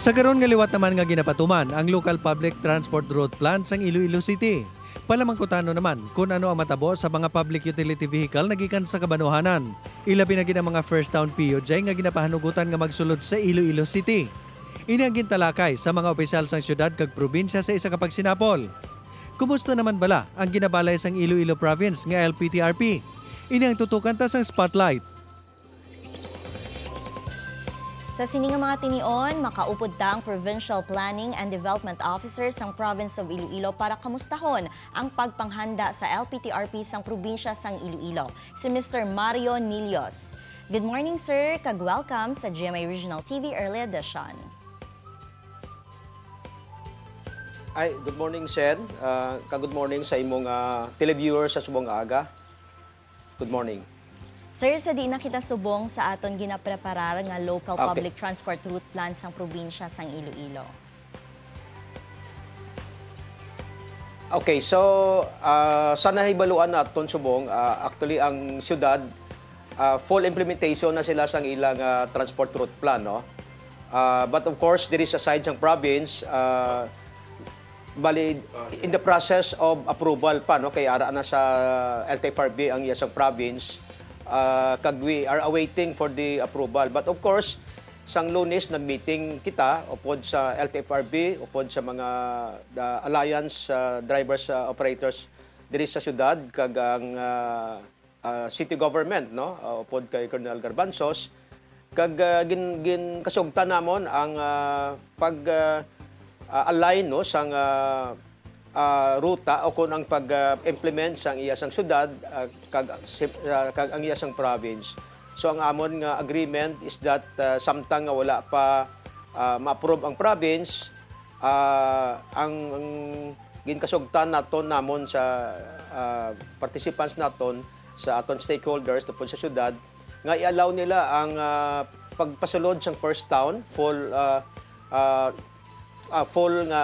Sa karon nga liwat naman nga ginapatuman ang local public transport road plan sang Iloilo City. Palamangkutano naman kung ano ang matabo sa mga public utility vehicle na gikan sa kabanuhanan. Ilabi na gina mga first town POJ nga ginapahanugutan nga magsulod sa Iloilo City. Ini ang gintalakay sa mga opisyal sang syudad kag probinsya sa isa kapag sinapol. Kumusta naman bala ang ginabalay sang Iloilo Province nga LPTRP? Ini ang tutukan ta sang spotlight. Sa sining nga mga tinion, makaupod ta ang Provincial Planning and Development Officer sang Province of Iloilo para kamustahon ang pagpanghanda sa LPTRP sang probinsya sang Iloilo, si Mr. Mario Nilios. Good morning, sir. Kag-welcome sa GMA Regional TV Early Edition. Ay, good morning, Sen. Uh, ka-good morning sa imong uh, televiewers sa subong aga. Good morning. Sir, sa di na kita subong sa aton ginapreparar nga local Okay. public transport route plan sang probinsya sang Iloilo. Okay, so uh, sa nahibaluan naton subong, uh, actually ang syudad uh, full implementation na sila sang ilang uh, transport route plan, no? Uh, but of course, there is a side sang province uh, bali in the process of approval pa no kay ara na sa LTFRB ang iya sang province uh, kag we are awaiting for the approval. But of course sang lunes nag-meeting kita upod sa LTFRB upod sa mga the alliance uh, drivers uh, operators diri sa syudad kag ang uh, uh, city government no? Uh, upod kay Colonel Garbanzos. Kag uh, gin, gin kasugtan namon ang uh, pag uh, uh, align no? Sang uh, uh, ruta o kung ang pag-implement sang iya sang syudad uh, kag, uh, kag ang iya sang province. So ang amon nga agreement is that uh, samtang nga wala pa uh, ma-approve ang province, uh, ang, ang ginkasugtan naton namon sa uh, participants naton sa aton stakeholders tupod sa syudad nga i-allow nila ang uh, pagpasulod sang first town full uh, uh, uh, full nga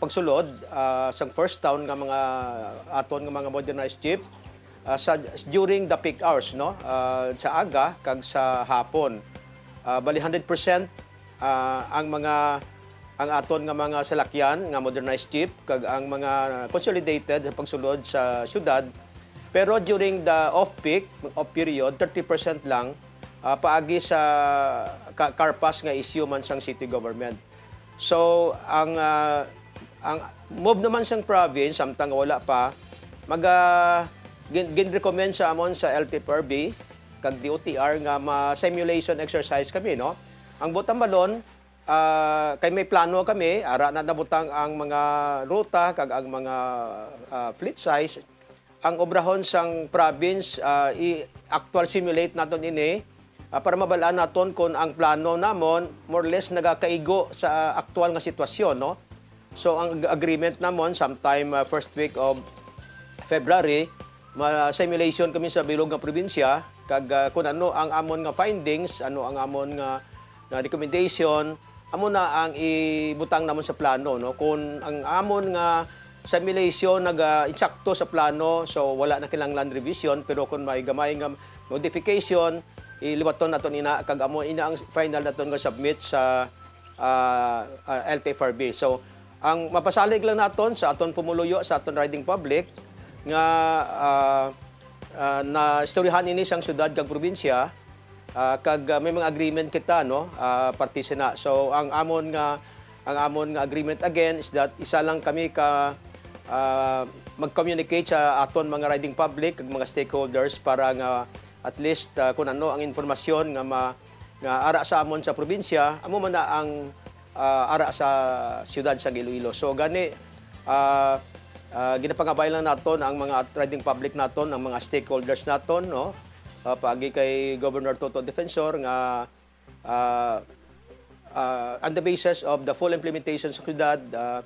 pagsulod uh, sa first town nga mga aton nga mga modernized jeep uh, sa during the peak hours no? Uh, sa aga kag sa hapon. Uh, bali 100% uh, ang mga ang aton nga mga salakyan nga modernized jeep kag ang mga consolidated sa pagsulod sa syudad. Pero during the off-peak, off-period, 30% lang ah, paagi sa ka- car pass nga issue man sang city government. So, ang ah, ang move naman sang province, samtang wala pa, mag gin, gin-recommend sa amon sa LTFRB kag DOTR nga ma-simulation exercise kami, no? Ang butang balon, ah, kay may plano kami, ara na nabutang ang mga ruta kag ang mga ah, fleet size ang obrahon sang province uh, i-actual simulate naton ini uh, para mabalaan naton kung ang plano namon more or less nagakaigo sa uh, aktual nga sitwasyon no? So ang ag- agreement namon sometime uh, first week of February ma simulation kami sa bilog nga probinsya kag uh, kung ano ang amon nga findings ano ang amon nga, nga recommendation amo na ang ibutang namon sa plano no? Kung ang amon nga simulation naga insakto sa plano so wala na kilang land revision pero kung may gamay nga modification iliwaton naton ina kag amo ina ang final naton nga submit sa ah, ah, LTFRB so ang mapasalig lang naton sa aton pumuluyo sa aton riding public nga ah, ah, na istoryahan ini sang syudad kag probinsya Ah, kag ah, may mga agreement kita no? Uh, na. So ang amon nga ang amon nga agreement again is that isa lang kami ka ah, mag-communicate sa aton mga riding public kag mga stakeholders para nga at least ah, kung ano ang informasyon nga ma nga ara sa amon sa probinsya amo man na ang ah, ara sa siyudad sa Iloilo so gani ah ah, ginapangabay lang naton ang mga riding public naton ang mga stakeholders naton no? Uh, paagi kay Governor Toto Defensor nga uh, uh, on the basis of the full implementation sa syudad uh,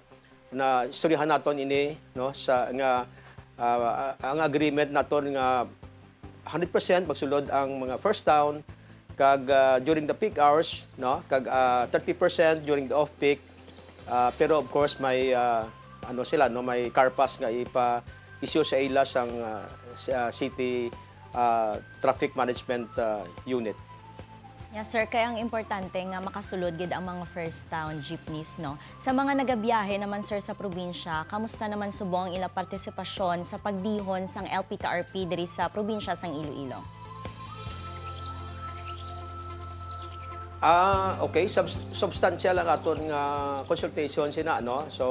na istoryahan naton ini no? Sa nga uh, ang agreement naton nga 100% magsulod ang mga first town kag uh, during the peak hours no? Kag uh, 30% during the off peak. Uh, pero of course may uh, ano sila no? May car pass nga ipa issue sa ila sang uh, city uh, traffic management uh, unit. Yes, sir. Kaya ang importante nga makasulod gid ang mga first town jeepneys, no? Sa mga nagabiyahe naman, sir, sa probinsya, kamusta naman subong ang ila partisipasyon sa pagdihon sang LPTRP diri sa probinsya sang Iloilo? Ah, okay, Subs- substantial ang aton nga consultation sina no. So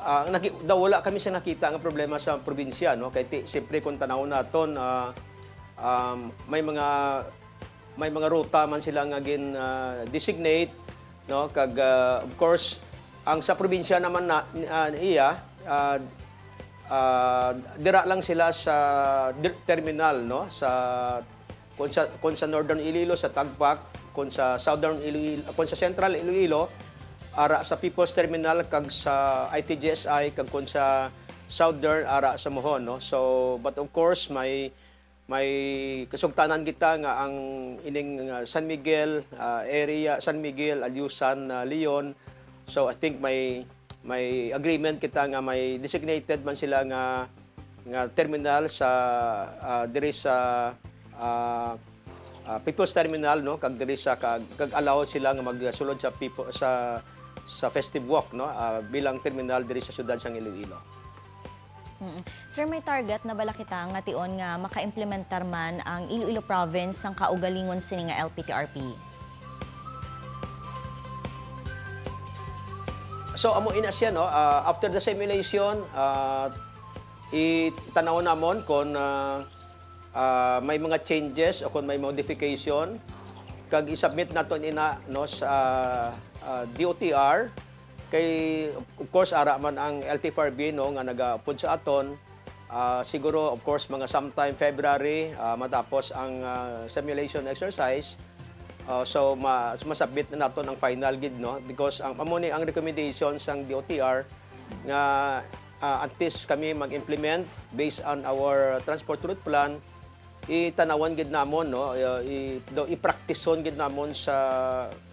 ah, naki, daw wala kami sa nakita nga problema sa probinsya no kay siyempre kung tanaw naton ah, um, may mga may mga ruta man sila nga gin ah, designate no? Kag ah, of course ang sa probinsya naman na ah, iya ah, ah, dira lang sila sa terminal no? Sa kung sa kung sa Northern Iloilo sa Tagpak kung sa Southern Iloilo kung sa Central Iloilo ara sa People's Terminal kag sa ITGSI kag kung sa Southern ara sa Mohon no? So but of course may may kasugtanan kita nga ang ining uh, San Miguel uh, area San Miguel Alyusan uh, Leon. So I think may may agreement kita nga may designated man sila nga nga terminal sa uh, diri sa uh, uh, People's Terminal no? Kag diri sa kag, kag allow sila nga magsulod sa people sa sa festive walk no? Uh, bilang terminal diri sa syudad sang Iloilo. Sir, may target na bala kita nga tion nga maka-implementar man ang Iloilo Province sang kaugalingon sini nga LPTRP. So amo ina siya no? Uh, after the simulation uh, itanaw namon kung uh, uh, may mga changes o kung may modification. Kag isubmit naton ina no sa uh, DOTR kay of course ara man ang LTFRB no nga nagapud sa aton. Uh, siguro of course mga sometime February uh, matapos ang uh, simulation exercise. Uh, so ma masabit na nato ang final gid no? Because ang amo ni ang recommendation sang DOTR nga uh, least kami mag-implement based on our transport route plan itanawan gid namon no? I, do, i-practiceon gid namon sa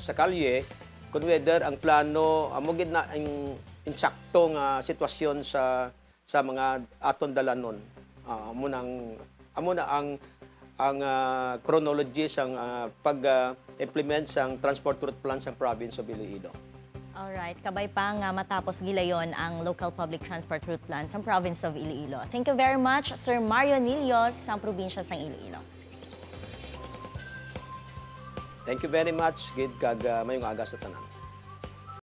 sa kalye kung whether ang plano amo gid na ang insakto nga sitwasyon sa sa mga aton dalanon uh, amo nang amo na ang ang uh, chronology sang uh, pag-implement sang transport route plan sang province of Iloilo. Alright, kabay pa nga matapos gilayon ang Local Public Transport Route Plan sa province of Iloilo. Thank you very much, Sir Mario Nilios, sa probinsya sang Iloilo. Thank you very much, Gid, kag uh, mayong aga sa tanan.